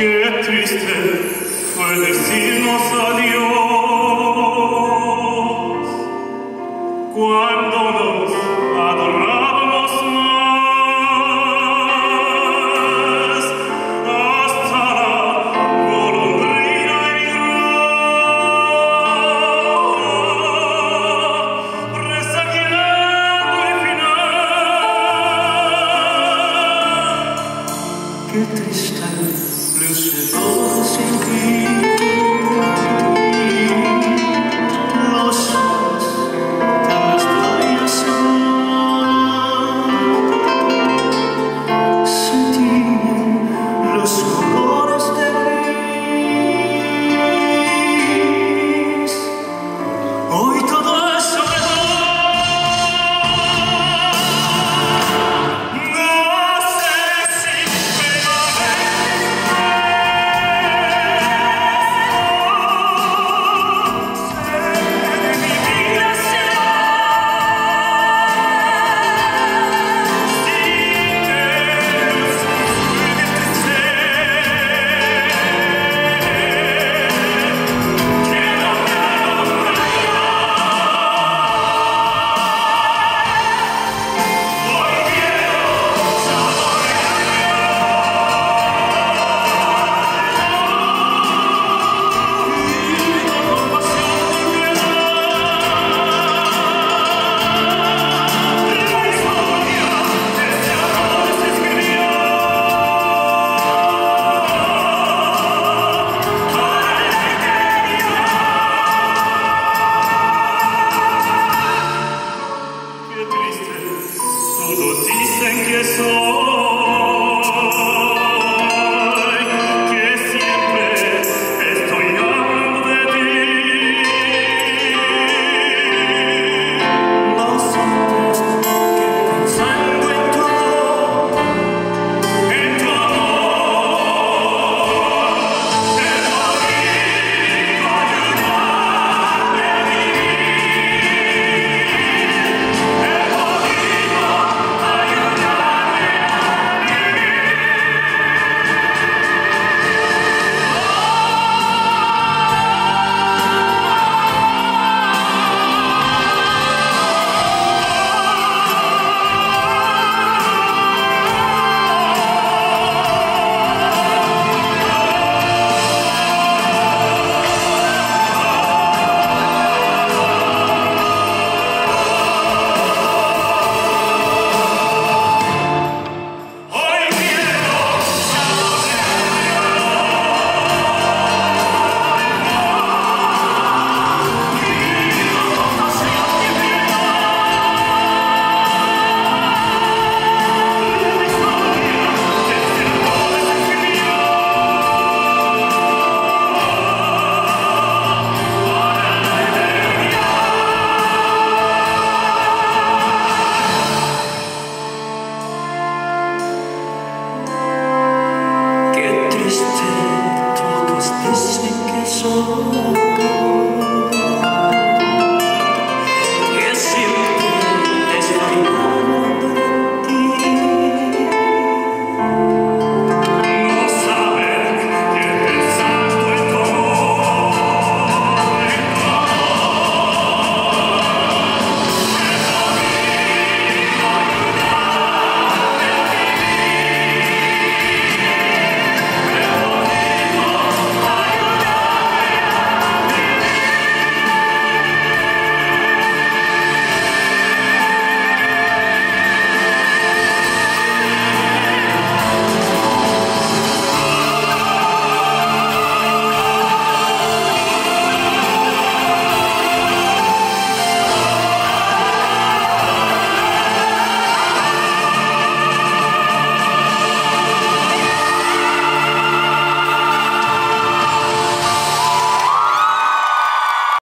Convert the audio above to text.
Qué triste fue pues decirnos a Dios cuando nos adoramos más hasta por un rino y no resanando el final Qué tristez. 流逝，都心底。Oh.